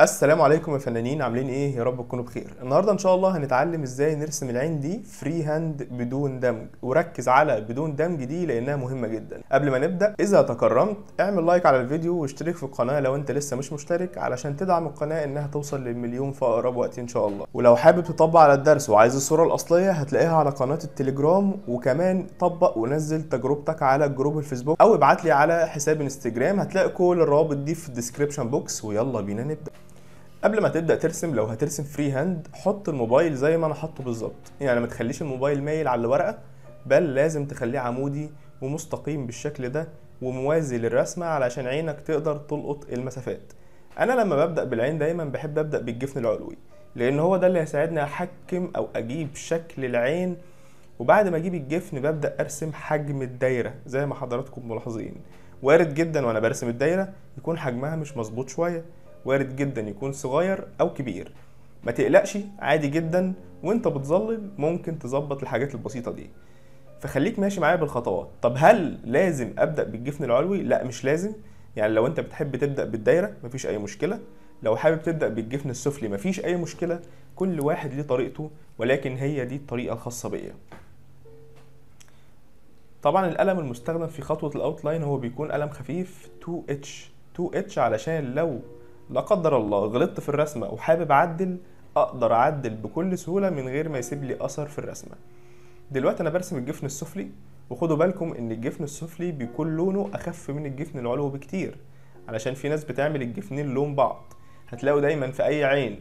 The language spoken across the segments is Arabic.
السلام عليكم يا فنانين عاملين إيه؟ يا رب تكونوا بخير. النهارده إن شاء الله هنتعلم إزاي نرسم العين دي free hand بدون دمج. وركز على بدون دمج دي لأنها مهمة جدا. قبل ما نبدأ إذا تكرمت اعمل like على الفيديو واشترك في القناة لو أنت لسه مش مشترك علشان تدعم القناة إنها توصل للمليون في أقرب وقت إن شاء الله. ولو حابب تطبق على الدرس وعايز الصورة الأصلية هتلاقيها على قناة التليجرام. وكمان طبق ونزل تجربتك على group الفيسبوك أو ابعت لي على حساب إنستجرام. هتلاقي كل الروابط دي في ال description box. ويلا بينا نبدأ. قبل ما تبدأ ترسم لو هترسم free hand حط الموبايل زي ما أنا حاطه بالظبط. يعني ما تخليش الموبايل مايل على الورقة بل لازم تخليه عمودي ومستقيم بالشكل ده وموازي للرسمة علشان عينك تقدر تلقط المسافات. أنا لما ببدأ بالعين دايما بحب أبدأ بالجفن العلوي لأن هو ده اللي هيساعدني أحكم أو أجيب شكل العين. وبعد ما أجيب الجفن ببدأ أرسم حجم الدايرة زي ما حضراتكم ملاحظين. وارد جدا وأنا برسم الدايرة يكون حجمها مش مظبوط شوية. وارد جدا يكون صغير أو كبير. ما تقلقش عادي جدا وأنت بتظلل ممكن تظبط الحاجات البسيطة دي. فخليك ماشي معايا بالخطوات. طب هل لازم أبدأ بالجفن العلوي؟ لا مش لازم. يعني لو أنت بتحب تبدأ بالدايرة مفيش أي مشكلة. لو حابب تبدأ بالجفن السفلي مفيش أي مشكلة. كل واحد ليه طريقته ولكن هي دي الطريقة الخاصة بيا. طبعا القلم المستخدم في خطوة ال outline هو بيكون قلم خفيف 2 H 2 H علشان لو لا قدر الله غلطت في الرسمة وحابب أعدل أقدر أعدل بكل سهولة من غير ما يسيب لي أثر في الرسمة. دلوقتي أنا برسم الجفن السفلي وخدوا بالكم إن الجفن السفلي بيكون لونه أخف من الجفن العلوي بكتير علشان في ناس بتعمل الجفنين لون بعض. هتلاقوا دايما في أي عين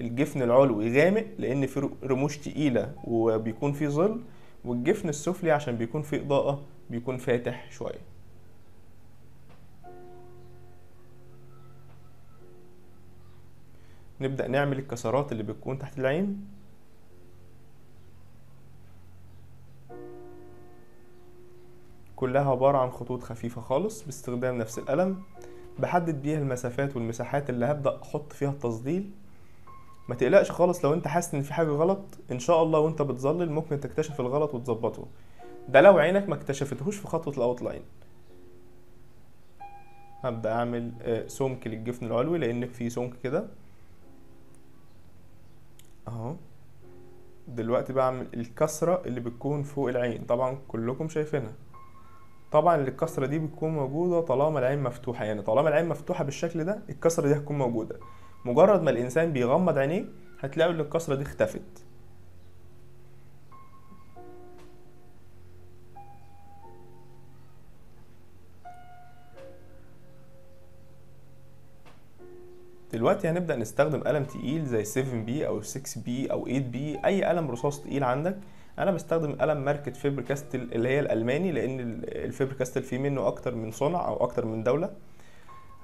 الجفن العلوي غامق لأن في رموش تقيلة وبيكون فيه ظل والجفن السفلي عشان بيكون فيه إضاءة بيكون فاتح شوية. نبدأ نعمل الكسرات اللي بتكون تحت العين. كلها عبارة عن خطوط خفيفة خالص باستخدام نفس القلم بحدد بيها المسافات والمساحات اللي هبدأ أحط فيها التظليل ما تقلقش خالص لو أنت حاسس إن في حاجة غلط إن شاء الله وأنت بتظلل ممكن تكتشف الغلط وتظبطه. ده لو عينك ما اكتشفتهوش في خطوة الاوتلاين هبدأ أعمل سمك للجفن العلوي لأن في سمك كده. أهو. دلوقتي بعمل الكسرة اللي بتكون فوق العين. طبعا كلكم شايفينها. طبعا الكسرة دي بتكون موجودة طالما العين مفتوحة. يعني طالما العين مفتوحة بالشكل ده الكسرة دي هتكون موجودة. مجرد ما الإنسان بيغمض عينيه هتلاقوا إن الكسرة دي اختفت. دلوقتي هنبدأ نستخدم قلم تقيل زي 7 B أو 6 B أو 8 B أي قلم رصاص تقيل عندك. أنا بستخدم قلم ماركة Faber-Castell اللي هي الألماني لأن ال Faber-Castell فيه منه أكتر من صنع أو أكتر من دولة.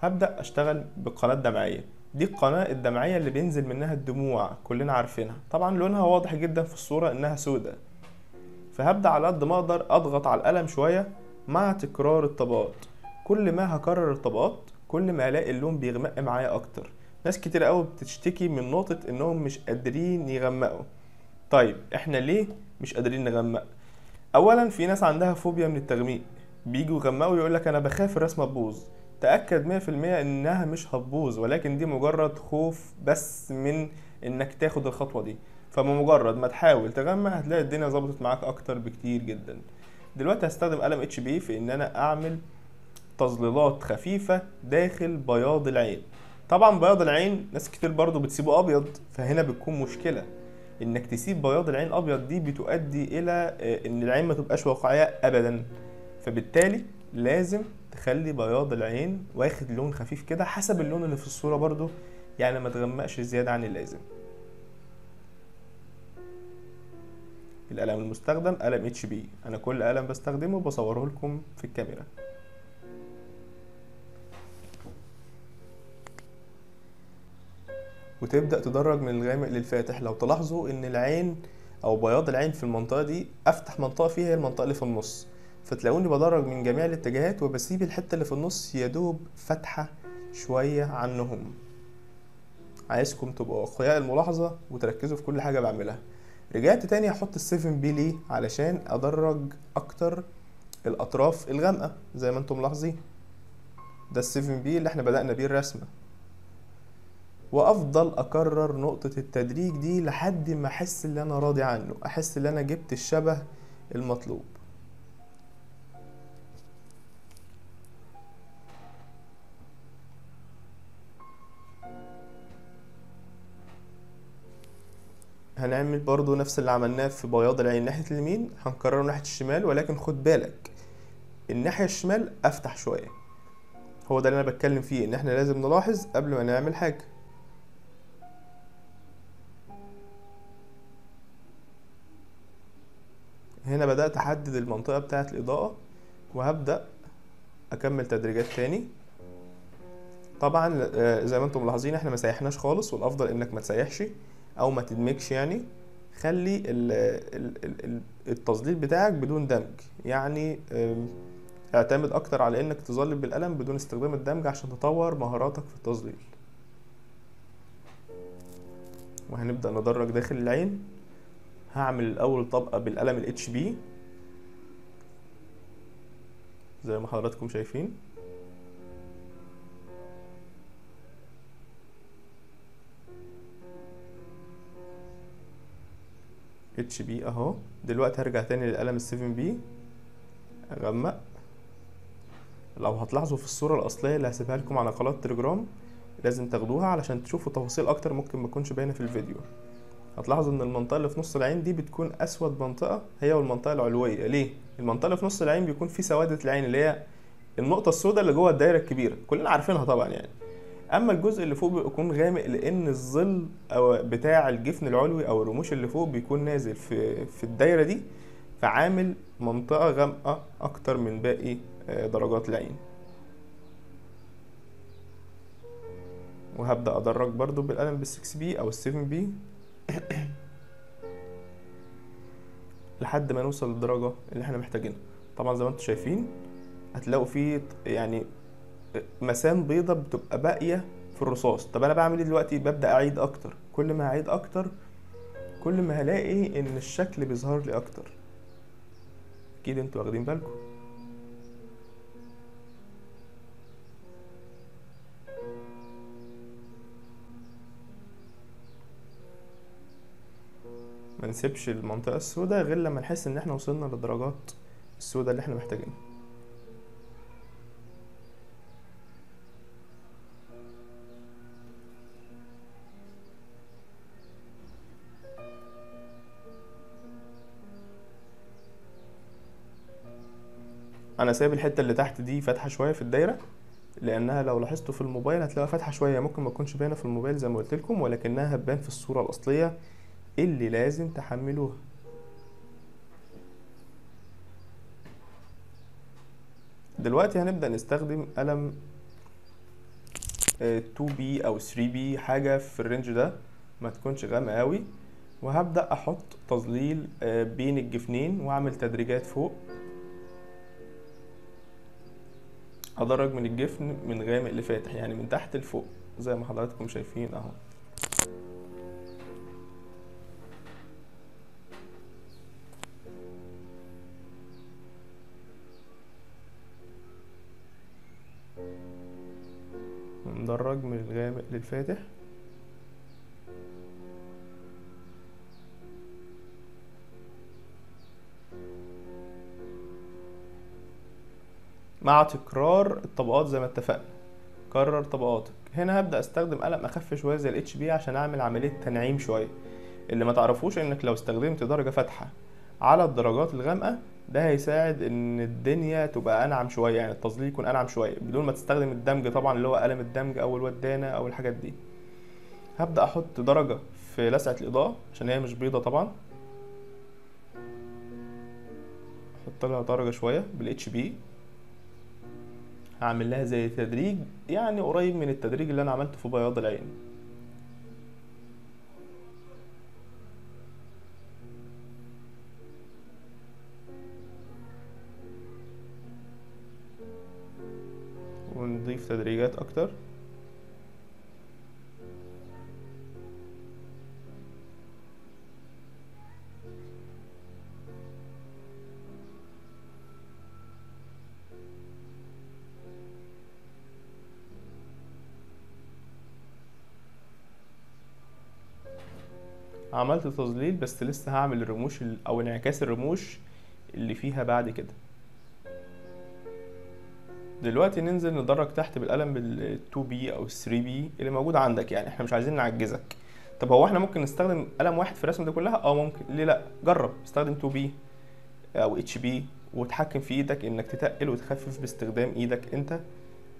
هبدأ أشتغل بالقناة الدمعية دي القناة الدمعية اللي بينزل منها الدموع كلنا عارفينها. طبعا لونها واضح جدا في الصورة إنها سودة. فهبدأ على قد ما أقدر أضغط على القلم شوية مع تكرار الطبقات. كل ما هكرر الطبقات كل ما ألاقي اللون بيغمق معايا أكتر. ناس كتير قوي بتشتكي من نقطة إنهم مش قادرين يغمقوا. طيب إحنا ليه مش قادرين نغمق؟ اولا في ناس عندها فوبيا من التغميق. بيجوا يغمقوا يقول لك أنا بخاف الرسمة تبوظ. في المية إنها مش هتبوظ ولكن دي مجرد خوف بس من إنك تاخد الخطوة دي. فبمجرد ما تحاول تغمق هتلاقي الدنيا ظبطت معاك أكتر بكتير جدا. دلوقتي هستخدم قلم اتش بي في إن أنا أعمل تظليلات خفيفة داخل بياض العين. طبعا بياض العين ناس كتير برضو بتسيبه أبيض فهنا بتكون مشكلة. إنك تسيب بياض العين أبيض دي بتؤدي إلى إن العين ما تبقاش واقعية ابدا. فبالتالي لازم تخلي بياض العين واخد لون خفيف كده حسب اللون اللي في الصورة برضو يعني ما تغمقش زيادة عن اللازم. القلم المستخدم قلم اتش بي أنا كل قلم بستخدمه بصوره لكم في الكاميرا. وتبدأ تدرج من الغامق للفاتح. لو تلاحظوا إن العين أو بياض العين في المنطقة دي أفتح منطقة فيها هي المنطقة اللي في النص. فتلاقوني بدرج من جميع الاتجاهات وبسيب الحتة اللي في النص يدوب فاتحة شوية عنهم. عايزكم تبقوا أقوياء الملاحظة وتركزوا في كل حاجة بعملها. رجعت تاني هحط ال seven B ليه؟ علشان أدرج أكتر الأطراف الغامقة. زي ما أنتم ملاحظين ده ال seven B اللي إحنا بدأنا بيه الرسمة. وأفضل أكرر نقطة التدريج دي لحد ما أحس إن أنا راضي عنه أحس إن أنا جبت الشبه المطلوب. هنعمل برضو نفس اللي عملناه في بياض العين ناحية اليمين هنكرره ناحية الشمال ولكن خد بالك الناحية الشمال أفتح شوية. هو ده اللي أنا بتكلم فيه إن إحنا لازم نلاحظ قبل ما نعمل حاجة. هنا بدأت أحدد المنطقة بتاعة الإضاءة وهبدأ أكمل تدريجات تاني. طبعا آه، زي ما أنتم ملاحظين إحنا ما سيحناش خالص والأفضل إنك ما تسيحش أو ما تدمجش يعني. خلي ال ال ال التظليل بتاعك بدون دمج. يعني اعتمد أكتر على إنك تظلل بالقلم بدون استخدام الدمج عشان تطور مهاراتك في التظليل. وهنبدأ ندرج داخل العين. هعمل الأول طبقة بالقلم الاتش بي زي ما حضراتكم شايفين. HB أهو. دلوقتي هرجع تاني للقلم ال seven B أغمق. لو هتلاحظوا في الصورة الأصلية اللي هسيبها لكم على قناة تليجرام لازم تاخدوها علشان تشوفوا تفاصيل أكتر ممكن ما تكونش باينة في الفيديو. هتلاحظوا إن المنطقة اللي في نص العين دي بتكون أسود منطقة هي والمنطقة العلوية. ليه؟ المنطقة اللي في نص العين بيكون في سوادة العين اللي هي النقطة السوداء اللي جوه الدايرة الكبيرة. كلنا عارفينها طبعا يعني. أما الجزء اللي فوق بيكون غامق لأن الظل أو بتاع الجفن العلوي أو الرموش اللي فوق بيكون نازل في في الدايرة دي فعامل منطقة غامقة أكتر من باقي آه، درجات العين. وهبدأ أدرج برضو بالقلم بال6 بي أو ال7 بي لحد ما نوصل للدرجة اللي إحنا محتاجينها. طبعا زي ما أنتم شايفين هتلاقوا فيه يعني مسام بيضة بتبقى باقية في الرصاص. طب أنا بعمل إيه دلوقتي؟ ببدأ أعيد أكتر. كل ما أعيد أكتر كل ما هلاقي إن الشكل بيظهر لي أكتر. أكيد أنتوا واخدين بالكم. نسيبش المنطقة السوداء غير لما نحس إن إحنا وصلنا للدرجات السوداء اللي إحنا محتاجينها. أنا سايب الحتة اللي تحت دي فاتحة شوية في الدايرة لأنها لو لاحظتوا في الموبايل هتلاقيها فاتحة شوية ممكن ما تكونش باينة في الموبايل زي ما قلت لكم ولكنها هتبان في الصورة الأصلية. اللي لازم تحملوها. دلوقتي هنبدأ نستخدم قلم 2B أو 3B حاجة في الرينج ده ما تكونش غامقة قوي وهبدأ أحط تظليل آه، بين الجفنين وأعمل تدريجات فوق. أدرج من الجفن من غامق لفاتح يعني من تحت لفوق زي ما حضراتكم شايفين أهو. من الغامق للفاتح. مع تكرار الطبقات زي ما اتفقنا. كرر طبقاتك. هنا هبدأ أستخدم قلم أخف شوية زي ال HB عشان أعمل عملية تنعيم شوية. اللي ما تعرفوش إنك لو استخدمت درجة فاتحة على الدرجات الغامقة ده هيساعد إن الدنيا تبقى أنعم شوية يعني التظليل يكون أنعم شوية. بدون ما تستخدم الدمج طبعا اللي هو قلم الدمج أو الودانة أو الحاجات دي. هبدأ أحط درجة في لمعة الإضاءة عشان هي مش بيضة طبعا. أحط لها درجة شوية بالاتش بي هعمل لها زي تدريج يعني قريب من التدريج اللي أنا عملته في بياض العين. ونضيف تدريجات أكتر؟ عملت تظليل بس لسه هعمل الرموش ال- أو انعكاس الرموش اللي فيها بعد كده. دلوقتي ننزل ندرج تحت بالقلم بال 2 B أو 3 B اللي موجود عندك يعني. إحنا مش عايزين نعجزك. طب هو إحنا ممكن نستخدم قلم واحد في الرسمه دي كلها؟ آه ممكن. ليه لأ؟ جرب. استخدم 2 B أو HB وتحكم في إيدك إنك تتقل وتخفف باستخدام إيدك أنت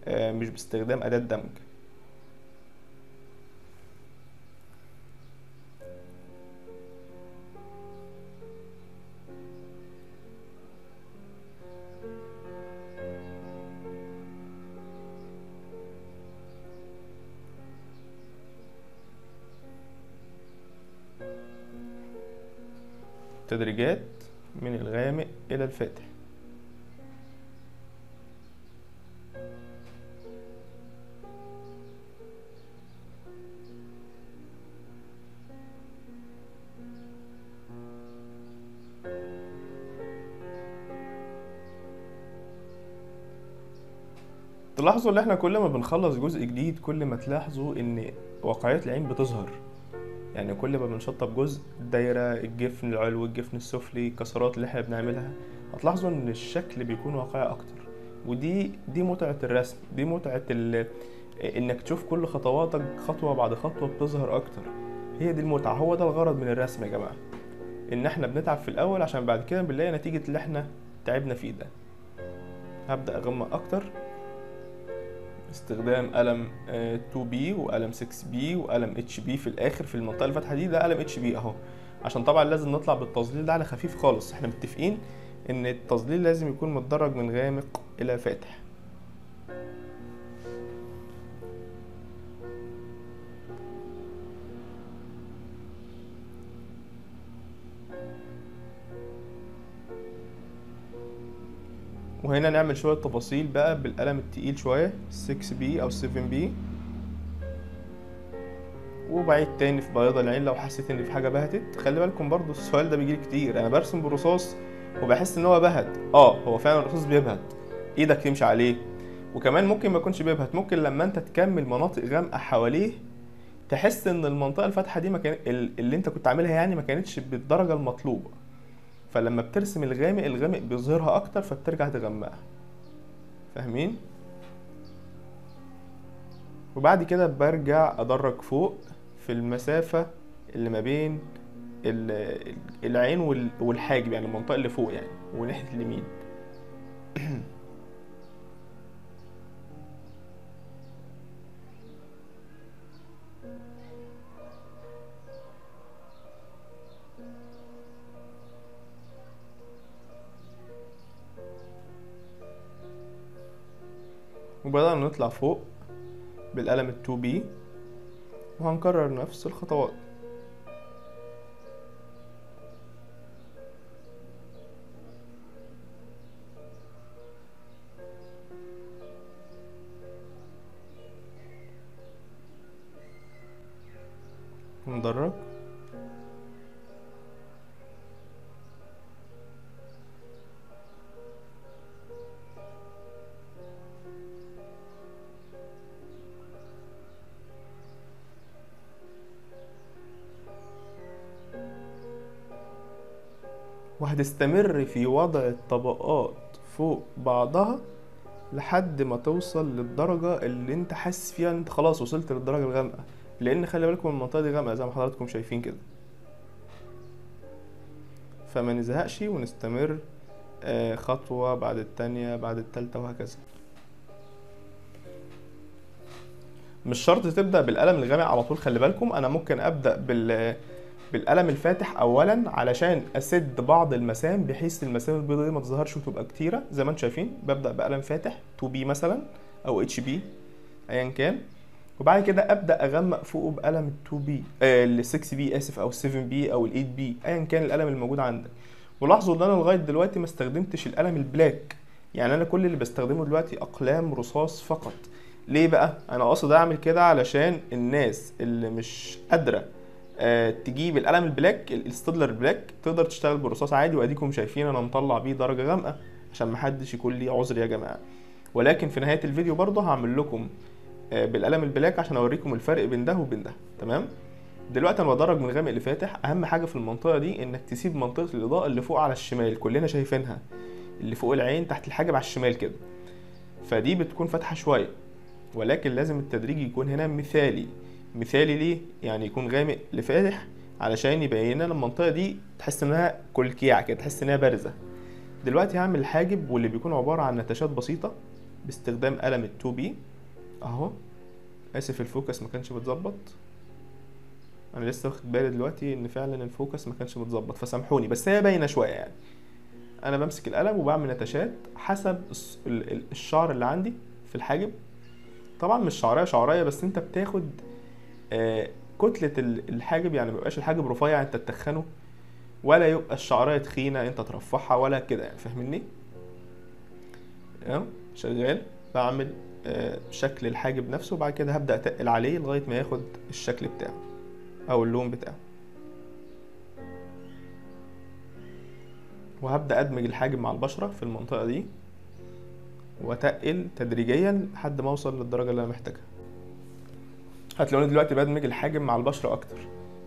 آه، مش باستخدام أداة دمج. تدريجات من الغامق إلى الفاتح. تلاحظوا إن إحنا كل ما بنخلص جزء جديد كل ما تلاحظوا إن واقعية العين بتظهر. يعني كل ما بنشطب جزء الدايرة الجفن العلوي الجفن السفلي الكسرات اللي إحنا بنعملها هتلاحظوا إن الشكل بيكون واقعي أكتر. ودي دي متعة الرسم دي متعة ال... إنك تشوف كل خطواتك خطوة بعد خطوة بتظهر أكتر. هي دي المتعة هو ده الغرض من الرسم يا جماعة. إن إحنا بنتعب في الأول عشان بعد كده بنلاقي نتيجة اللي إحنا تعبنا فيه ده. هبدأ أغمق أكتر. استخدام قلم آه، 2B وقلم 6B وقلم HB في الآخر في المنطقة الفاتحه دي. ده قلم HB أهو. عشان طبعا لازم نطلع بالتظليل ده على خفيف خالص. إحنا متفقين إن التظليل لازم يكون متدرج من غامق إلى فاتح. وهنا نعمل شوية تفاصيل بقى بالقلم التقيل شوية 6B أو 7B وبعيد تاني في بياض العين لو حسيت إن في حاجة بهتت. خلي بالكم برضو السؤال ده بيجيلي كتير. أنا برسم بالرصاص وبحس إن هو بهت. آه هو فعلا الرصاص بيبهت. إيدك تمشي عليه. وكمان ممكن ما يكونش بيبهت. ممكن لما أنت تكمل مناطق غامقة حواليه تحس إن المنطقة الفاتحة دي مكان اللي أنت كنت عاملها يعني ما كانتش بالدرجة المطلوبة. فلما بترسم الغامق الغامق بيظهرها أكتر فبترجع تغمقها. فاهمين؟ وبعد كده برجع أدرج فوق في المسافة اللي ما بين ال- العين وال- والحاجب يعني المنطقة اللي فوق يعني وناحية اليمين. وبدأنا نطلع فوق بالقلم ال 2B وهنكرر نفس الخطوات. وهتستمر في وضع الطبقات فوق بعضها لحد ما توصل للدرجة اللي انت حاسس فيها ان انت خلاص وصلت للدرجة الغامقة. لأن خلي بالكم المنطقة دي غامقة زي ما حضراتكم شايفين كده. فما نزهقش ونستمر آه، خطوة بعد التانية بعد التالتة وهكذا. مش شرط تبدأ بالقلم الغامق على طول خلي بالكم. أنا ممكن أبدأ بال بالقلم الفاتح اولا علشان أسد بعض المسام بحيث المسام البيضاء دي ما تظهرش وتبقى كتيرة. زي ما أنتم شايفين ببدأ بقلم فاتح 2 بي مثلا أو اتش بي ايا كان. وبعد كده أبدأ أغمق فوقه بقلم ال 2 B آه ال 6 B آسف أو ال 7 B أو ال 8 B ايا كان القلم الموجود عندك. ولاحظوا إن أنا لغاية دلوقتي ما استخدمتش القلم ال black. يعني أنا كل اللي بستخدمه دلوقتي أقلام رصاص فقط. ليه بقى؟ أنا قاصد أعمل كده علشان الناس اللي مش قادرة آه، تجيب القلم ال black ال Staedtler black تقدر تشتغل بالرصاص عادي وأديكم شايفين أنا مطلع بيه درجة غامقة عشان محدش يكون ليه عذر يا جماعة. ولكن في نهاية الفيديو برضه هعمل لكم آه، بالقلم ال black عشان أوريكم الفرق بين ده وبين ده تمام؟ دلوقتي أنا بدرج من غامق لفاتح. أهم حاجة في المنطقة دي إنك تسيب منطقة الإضاءة اللي فوق على الشمال كلنا شايفينها اللي فوق العين تحت الحاجب على الشمال كده. فدي بتكون فاتحة شوية ولكن لازم التدريج يكون هنا مثالي. مثالي ليه يعني يكون غامق لفاتح علشان يبين لنا المنطقة دي تحس إنها كلكيعه كده تحس إنها بارزة. دلوقتي هعمل الحاجب واللي بيكون عبارة عن نتشات بسيطة باستخدام قلم ال 2 B. أهو. آسف ال focus ما كانش متظبط أنا لسه واخد بالي دلوقتي إن فعلا ال focus ما كانش متظبط فسامحوني بس هي باينة شوية يعني. أنا بمسك القلم وبعمل نتشات حسب الشعر اللي عندي في الحاجب. طبعا مش شعرية شعرية بس أنت بتاخد كتلة ال- الحاجب يعني مبيبقاش الحاجب رفيع انت تتخنه ولا يبقى الشعرية تخينة انت ترفعها ولا كده يعني فاهمني؟ شغال بعمل آه، شكل الحاجب نفسه وبعد كده هبدأ أتقل عليه لغاية ما ياخد الشكل بتاعه أو اللون بتاعه. وهبدأ أدمج الحاجب مع البشرة في المنطقة دي وأتقل تدريجيا لحد ما أوصل للدرجة اللي أنا محتاجها. هتلاقوني دلوقتي بدمج الحاجب مع البشرة أكتر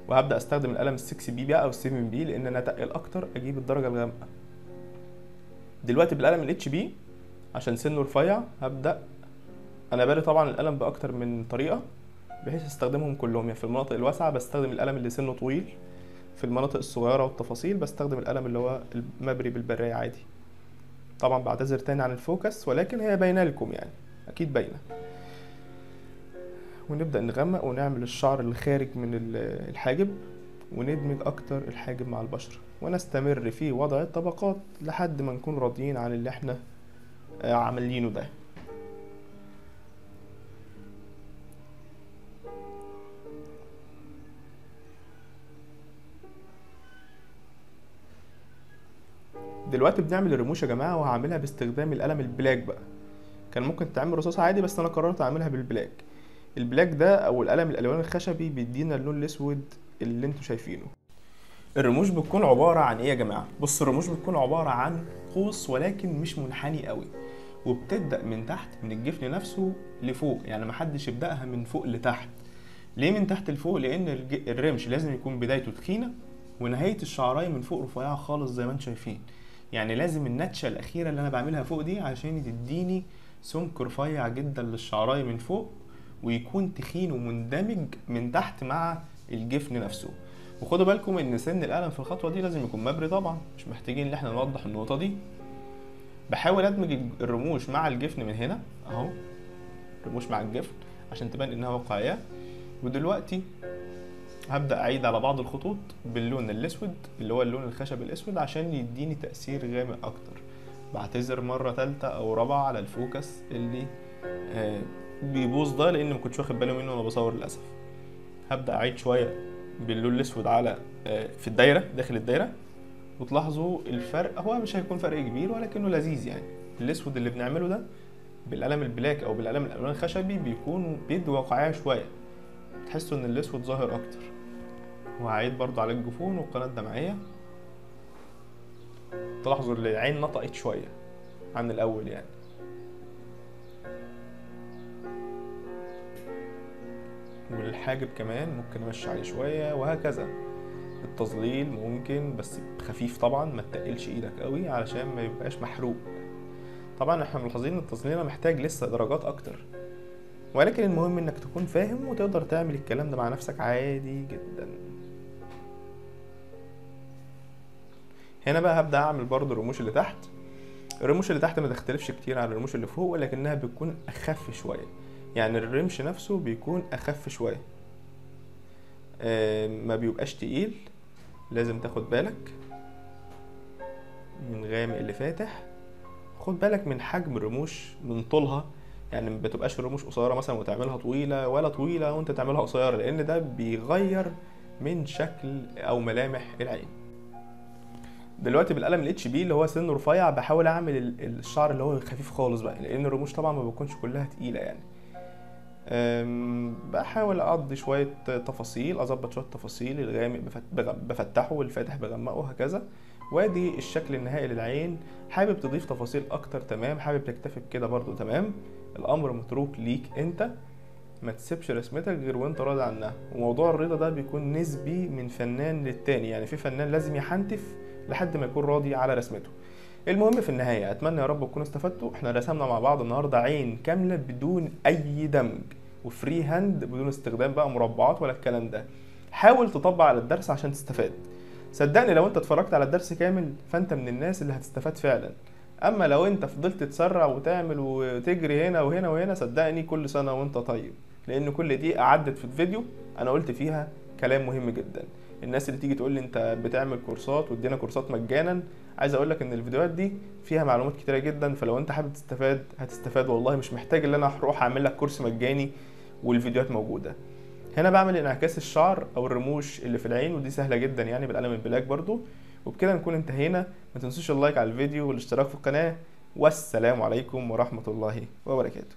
وهبدأ أستخدم القلم ال 6 B بقى أو ال 7 B لأن أنا أتقل أكتر أجيب الدرجة الغامقة. دلوقتي بالقلم ال HB عشان سنه رفيع هبدأ. أنا باري طبعا القلم بأكتر من طريقة بحيث أستخدمهم كلهم. يعني في المناطق الواسعة بستخدم القلم اللي سنه طويل في المناطق الصغيرة والتفاصيل بستخدم القلم اللي هو المبري بالبرايه عادي. طبعا بعتذر تاني عن الفوكس ولكن هي باينة لكم يعني أكيد باينة. ونبدأ نغمق ونعمل الشعر اللي خارج من ال- الحاجب وندمج أكتر الحاجب مع البشره ونستمر في وضع الطبقات لحد ما نكون راضيين عن اللي إحنا آه، عاملينه ده. دلوقتي بنعمل الرموش يا جماعة وهعملها باستخدام القلم ال black بقى. كان ممكن تعمل رصاص عادي بس أنا قررت أعملها بال black. ال black ده أو القلم الألوان الخشبي بيدينا اللون الأسود اللي أنتوا شايفينه. الرموش بتكون عبارة عن إيه يا جماعة؟ بص الرموش بتكون عبارة عن قوس ولكن مش منحني قوي. وبتبدأ من تحت من الجفن نفسه لفوق يعني محدش يبدأها من فوق لتحت. ليه من تحت لفوق؟ لأن الرمش لازم يكون بدايته تخينة ونهاية الشعرايه من فوق رفيعة خالص زي ما أنتم شايفين. يعني لازم النتشة الأخيرة اللي أنا بعملها فوق دي عشان تديني سمك رفيع جدا للشعرايه من فوق ويكون تخين ومندمج من تحت مع الجفن نفسه. وخدوا بالكم إن سن القلم في الخطوة دي لازم يكون مبري طبعا مش محتاجين إن إحنا نوضح النقطة دي. بحاول أدمج الرموش مع الجفن من هنا أهو رموش مع الجفن عشان تبان إنها واقعية. ودلوقتي هبدأ أعيد على بعض الخطوط باللون الأسود اللي هو اللون الخشب الأسود عشان يديني تأثير غامق أكتر. بعتذر مرة تالتة أو رابعة على الفوكس اللي آه بيبوظ ده لأن ما كنتش واخد بالي منه وأنا بصور للأسف. هبدأ أعيد شوية باللون الأسود على آه في الدايرة داخل الدايرة وتلاحظوا الفرق هو مش هيكون فرق كبير ولكنه لذيذ يعني. الأسود اللي بنعمله ده بالقلم البلاك أو بالقلم الألوان الخشبي بيكون بيدي واقعية شوية. تحسوا إن الأسود ظاهر أكتر. وهعيد برضو على الجفون والقناة الدمعية. تلاحظوا العين نطقت شوية عن الأول يعني. والحاجب كمان ممكن امشي عليه شوية وهكذا. التظليل ممكن بس خفيف طبعا ما تقلش إيدك قوي علشان ما يبقاش محروق. طبعا إحنا ملاحظين إن التظليل محتاج لسه درجات أكتر. ولكن المهم إنك تكون فاهم وتقدر تعمل الكلام ده مع نفسك عادي جدا. هنا بقى هبدأ أعمل برضو الرموش اللي تحت. الرموش اللي تحت ما تختلفش كتير عن الرموش اللي فوق ولكنها بتكون أخف شوية. يعني الرمش نفسه بيكون أخف شوية. آه، ما بيبقاش تقيل لازم تاخد بالك من غامق اللي فاتح. خد بالك من حجم الرموش من طولها يعني ما بتبقاش الرموش قصيرة مثلا وتعملها طويلة ولا طويلة وأنت تعملها قصيرة لأن ده بيغير من شكل أو ملامح العين. دلوقتي بالقلم الاتش بي اللي هو سن رفيع بحاول أعمل ال- الشعر اللي هو خفيف خالص بقى لأن الرموش طبعا ما بتكونش كلها تقيلة يعني. بحاول أقضي شوية تفاصيل أظبط شوية تفاصيل الغامق بفتحه والفاتح بغمقه هكذا وأدي الشكل النهائي للعين. حابب تضيف تفاصيل أكتر؟ تمام. حابب تكتفي بكده برضو؟ تمام. الأمر متروك ليك أنت. ما تسيبش رسمتك غير وأنت راضي عنها. وموضوع الرضا ده بيكون نسبي من فنان للتاني. يعني في فنان لازم يحنتف لحد ما يكون راضي على رسمته. المهم في النهاية أتمنى يا رب تكونوا استفدتوا. إحنا رسمنا مع بعض النهاردة عين كاملة بدون أي دمج. و freehand بدون استخدام بقى مربعات ولا الكلام ده. حاول تطبق على الدرس عشان تستفاد. صدقني لو أنت اتفرجت على الدرس كامل فأنت من الناس اللي هتستفاد فعلا. أما لو أنت فضلت تسرع وتعمل وتجري هنا وهنا وهنا صدقني كل سنة وأنت طيب. لأن كل دي عدت في الفيديو أنا قلت فيها كلام مهم جدا. الناس اللي تيجي تقول لي انت بتعمل كورسات وادينا كورسات مجانا عايز أقول لك ان الفيديوهات دي فيها معلومات كتيرة جدا فلو انت حابب تستفاد هتستفاد والله مش محتاج ان أنا أروح اعمل لك كورس مجاني والفيديوهات موجودة. هنا بعمل انعكاس الشعر أو الرموش اللي في العين ودي سهلة جدا يعني بالقلم ال black برضو. وبكده نكون انتهينا. ما تنسوش ال like على الفيديو والاشتراك في القناة. والسلام عليكم ورحمة الله وبركاته.